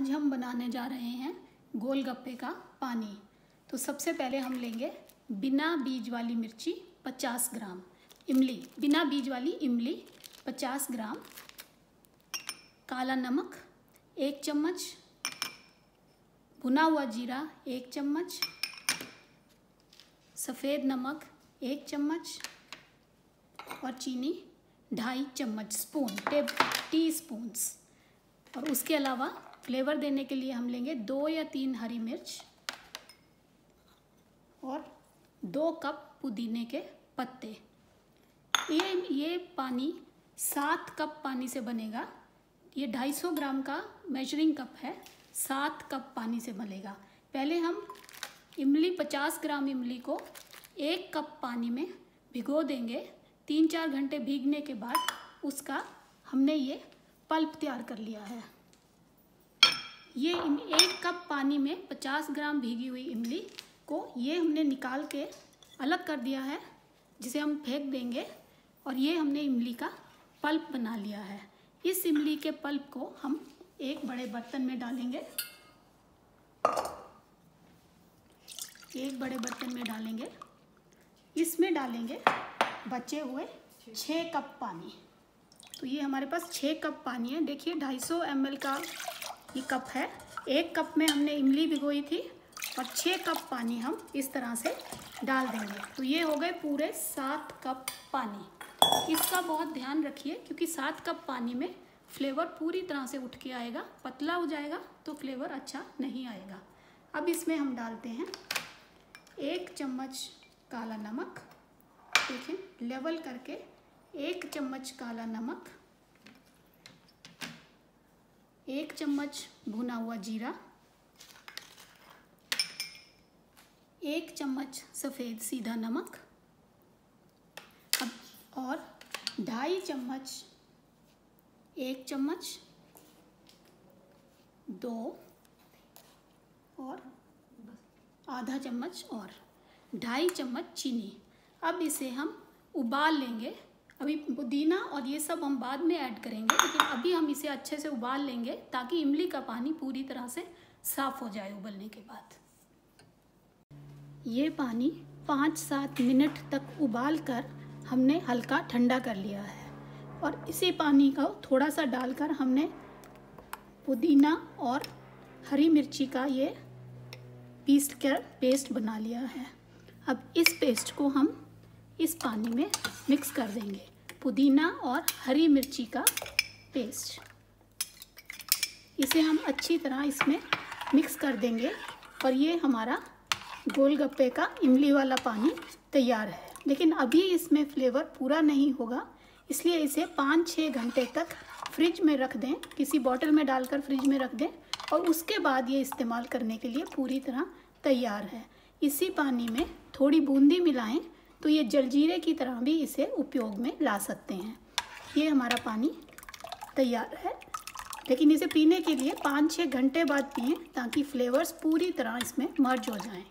आज हम बनाने जा रहे हैं गोलगप्पे का पानी। तो सबसे पहले हम लेंगे बिना बीज वाली मिर्ची 50 ग्राम। इमली, बिना बीज वाली इमली 50 ग्राम। काला नमक एक चम्मच। भुना हुआ जीरा एक चम्मच। सफ़ेद नमक एक चम्मच। और चीनी ढाई चम्मच। स्पून, टेब, टी स्पून्स। और उसके अलावा फ्लेवर देने के लिए हम लेंगे दो या तीन हरी मिर्च और दो कप पुदीने के पत्ते। ये ये पानी सात कप पानी से बनेगा। ये 250 ग्राम का मेजरिंग कप है। सात कप पानी से बनेगा। पहले हम इमली 50 ग्राम इमली को एक कप पानी में भिगो देंगे। तीन चार घंटे भीगने के बाद उसका हमने ये पल्प तैयार कर लिया है। ये एक कप पानी में 50 ग्राम भीगी हुई इमली को ये हमने निकाल के अलग कर दिया है, जिसे हम फेंक देंगे, और ये हमने इमली का पल्प बना लिया है। इस इमली के पल्प को हम एक बड़े बर्तन में डालेंगे। एक बड़े बर्तन में डालेंगे। इसमें डालेंगे बचे हुए छः कप पानी। तो ये हमारे पास छः कप पानी है। देखिए 250 सौ का ये कप है। एक कप में हमने इमली भिगोई थी और छः कप पानी हम इस तरह से डाल देंगे। तो ये हो गए पूरे सात कप पानी। इसका बहुत ध्यान रखिए क्योंकि सात कप पानी में फ्लेवर पूरी तरह से उठ के आएगा। पतला हो जाएगा तो फ्लेवर अच्छा नहीं आएगा। अब इसमें हम डालते हैं एक चम्मच काला नमक। देखें, लेवल करके एक चम्मच काला नमक। एक चम्मच भुना हुआ जीरा, एक चम्मच सफ़ेद सीधा नमक, अब और ढाई चम्मच, एक चम्मच, दो और आधा चम्मच और ढाई चम्मच चीनी। अब इसे हम उबाल लेंगे। अभी पुदीना और ये सब हम बाद में ऐड करेंगे, लेकिन अभी हम इसे अच्छे से उबाल लेंगे ताकि इमली का पानी पूरी तरह से साफ़ हो जाए उबलने के बाद। ये पानी पाँच सात मिनट तक उबाल कर हमने हल्का ठंडा कर लिया है और इसी पानी को थोड़ा सा डालकर हमने पुदीना और हरी मिर्ची का ये पीस कर पेस्ट बना लिया है। अब इस पेस्ट को हम इस पानी में मिक्स कर देंगे। पुदीना और हरी मिर्ची का पेस्ट इसे हम अच्छी तरह इसमें मिक्स कर देंगे और ये हमारा गोलगप्पे का इमली वाला पानी तैयार है। लेकिन अभी इसमें फ्लेवर पूरा नहीं होगा, इसलिए इसे पाँच छः घंटे तक फ्रिज में रख दें। किसी बॉटल में डालकर फ्रिज में रख दें और उसके बाद ये इस्तेमाल करने के लिए पूरी तरह तैयार है। इसी पानी में थोड़ी बूंदी मिलाएँ तो ये जलजीरे की तरह भी इसे उपयोग में ला सकते हैं। ये हमारा पानी तैयार है। लेकिन इसे पीने के लिए पाँच छः घंटे बाद पिए ताकि फ्लेवर्स पूरी तरह इसमें मर्ज हो जाएँ।